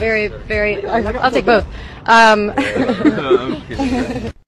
very, very. I'll take both. Um,